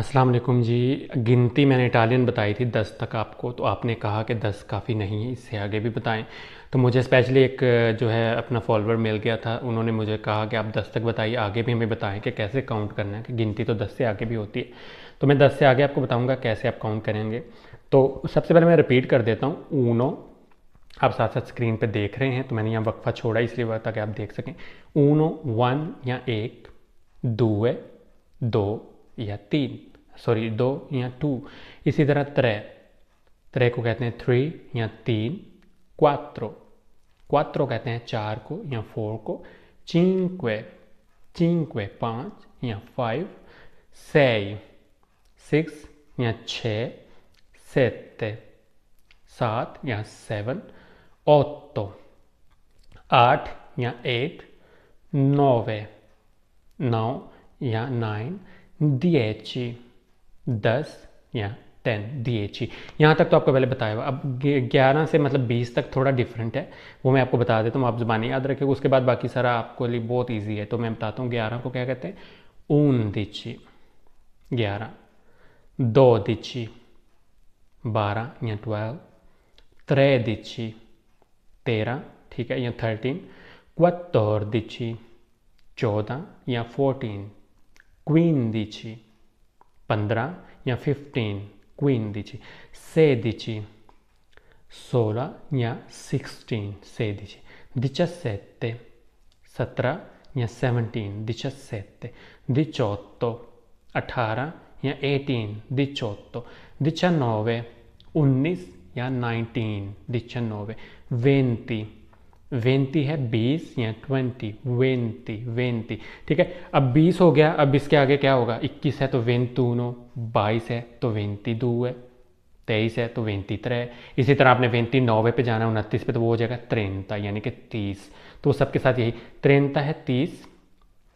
अस्सलाम वालेकुम जी। गिनती मैंने इटालियन बताई थी, दस तक आपको। तो आपने कहा कि दस काफ़ी नहीं है, इससे आगे भी बताएँ। तो मुझे स्पेशली एक, जो है, अपना फॉलोअर मिल गया था। उन्होंने मुझे कहा कि आप दस तक बताइए, आगे भी हमें बताएँ कि कैसे काउंट करना है, कि गिनती तो दस से आगे भी होती है। तो मैं दस से आगे आपको बताऊँगा कैसे आप काउंट करेंगे। तो सबसे पहले मैं रिपीट कर देता हूँ। ऊनो आप साथ साथ स्क्रीन पर देख रहे हैं तो मैंने यहाँ वक्फा छोड़ा, इसलिए ताकि आप देख सकें। ऊनो वन या एक, दो दो या तीन। सॉरी दो या टू इसी तरह त्रे. त्रे को कहते हैं थ्री या तीन. क्वात्रो क्वात्रो कहते हैं चार को या फोर को. चिंक्वे चिंक्वे पाँच या फाइव sei. सिक्स या छ. Sette. सात या सेवन otto. आठ या एट नौवे नौ या नाइन dieci. दस या टेन डी एच ई यहाँ तक तो आपको पहले बताया हुआ। अब ग्यारह से मतलब बीस तक थोड़ा डिफरेंट है। वो मैं आपको बता देता हूँ, आप ज़बानी याद रखें उसके बाद बाकी सारा आपको लिए बहुत ईजी है। तो मैं बताता हूँ, ग्यारह को क्या कहते हैं? ऊन दिची ग्यारह। दो दिची बारह या ट्वेल्व त्रे दिची तेरह, ठीक है, या थर्टीन क्वत्तोर दिची चौदह या फोर्टीन क्वीन दिची पंद्रह या फिफ्टीन क्वीन दीजिए sedici सोलह या सिक्सटीन sedici diciassette सत्रह या सेवनटीन diciassette diciotto अठारह या एटीन diciotto diciannove उन्नीस या नाइनटीन diciannove venti वेंती है बीस या ट्वेंटी, वेंती वेंती। ठीक है, अब बीस हो गया, अब इसके आगे क्या होगा? इक्कीस है तो वेंतूनो बाईस है तो वेंती दो है, तेईस है तो वेंती त्रे इसी तरह आपने वेंती नौवे पे जाना है, उनतीस पे तो वो हो जाएगा त्रेनता यानी कि तीस। तो सबके साथ यही त्रेनता है तीस,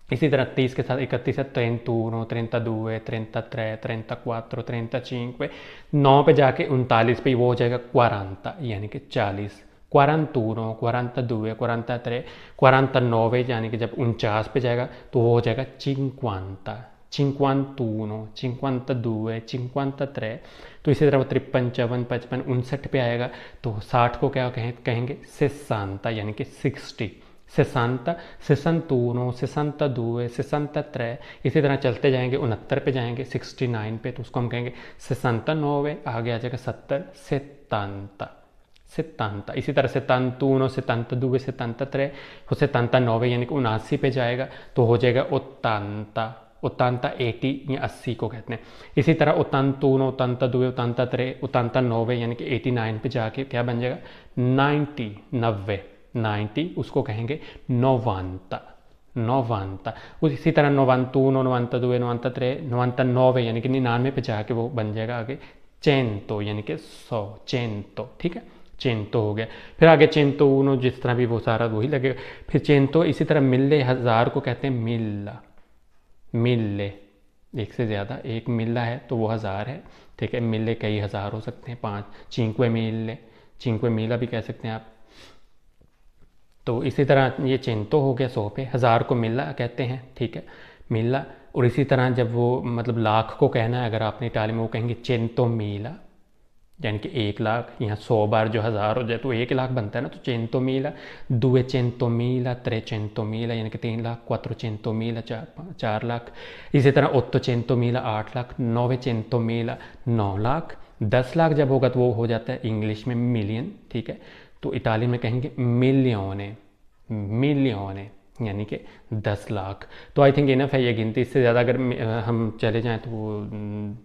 इसी तरह तीस के साथ इकतीस है त्रेंतूनो त्रेंता है, त्रेंता त्रे त्रेंता क्वात्रो, त्रेंता पे नौ पे जाके उनतालीस पे वो हो जाएगा क्वारंता, यानी कि चालीस। 41, 42, 43, 49 यानी कि जब उनचास पे जाएगा तो वो हो जाएगा चिंक्वांता चिंक्वांतूनो चिंक्वांतदुए चिंक्वांतत्रे तो इसी तरह वो तिरपन चौवन पचपन उनसठ पे आएगा तो साठ को क्या कहें कहेंगे सेसांता यानी कि सिक्सटी सेसांता सेसंतूनो सेसंता दुए सेसंता त्रे इसी तरह चलते जाएँगे उनहत्तर पे जाएँगे सिक्सटी नाइन पे तो उसको हम कहेंगे सेसंता नौवे आगे आ जाएगा सत्तर सेतांता 70 इसी तरह से तंतुनो से तंत दुए से तंत त्रे से तंता नौवे यानी कि उनासी पे जाएगा तो हो जाएगा उत्तानता उत्तांता एटी या अस्सी को कहते हैं। इसी तरह उतंतूनो उतंता दुए उतंता त्रे उतंता नौवे यानी कि एटी नाइन पे जाके क्या बन जाएगा? नाइन्टी नब्बे नाइन्टी उसको कहेंगे नौवानता नौवानता नौवांता इसी तरह नौवंतूनो नौवंता दुए नौवंता त्रे नौवंता नौवे यानी कि निन्यानवे पे जाके वो बन जाएगा आगे चैन तो यानी कि सौ चैन तो ठीक है? चेंतो हो गया फिर आगे चेंतो उनो जिस तरह भी वो सारा वही लगेगा फिर चेंतो इसी तरह मिल्ले हज़ार को कहते हैं मिल्ला मिल्ले एक से ज़्यादा एक मिल्ला है तो वो हज़ार है ठीक है मिल्ले कई हज़ार हो सकते हैं पाँच चिंकुए मिल्ले चिंकुए मिला भी कह सकते हैं आप तो इसी तरह ये चेंतो हो गया सौ पे हज़ार को मिल्ला कहते हैं ठीक है मिल्ला और इसी तरह जब वो मतलब लाख को कहना है अगर आपने इटाली में वो कहेंगे चेंतो मीला यानी कि एक लाख, यहाँ सौ बार जो हज़ार हो जाए तो एक लाख बनता है ना तो चेन तो मीला दुए चेन तो मीला त्रे चेन तो मीला यानी कि तीन लाख, क्वात्रो चेन तो मीला चार चार लाख। इसी तरह ओत्तो मीला आठ लाख, नौवे चेन तो मीला नौ लाख, दस लाख जब होगा तो वो हो जाता है इंग्लिश में मिलियन, ठीक है? तो इटाली में कहेंगे मिलियोने मिलियोने। यानी कि दस लाख। तो आई थिंक इनफ है ये गिनती। इससे ज़्यादा अगर हम चले जाएँ तो वो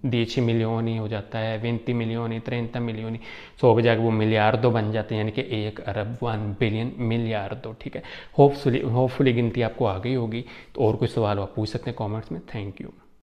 दीची मिलियन ही हो जाता है विनती मिलियन ही त्रेंता मिलियन सौ बजे वो मिलियार्डो बन जाते हैं, यानी कि एक अरब, वन बिलियन, मिलियार्डो, ठीक है? होपफुली होपफुली गिनती आपको आ गई होगी। तो और कोई सवाल आप पूछ सकते हैं कॉमेंट्स में। Thank you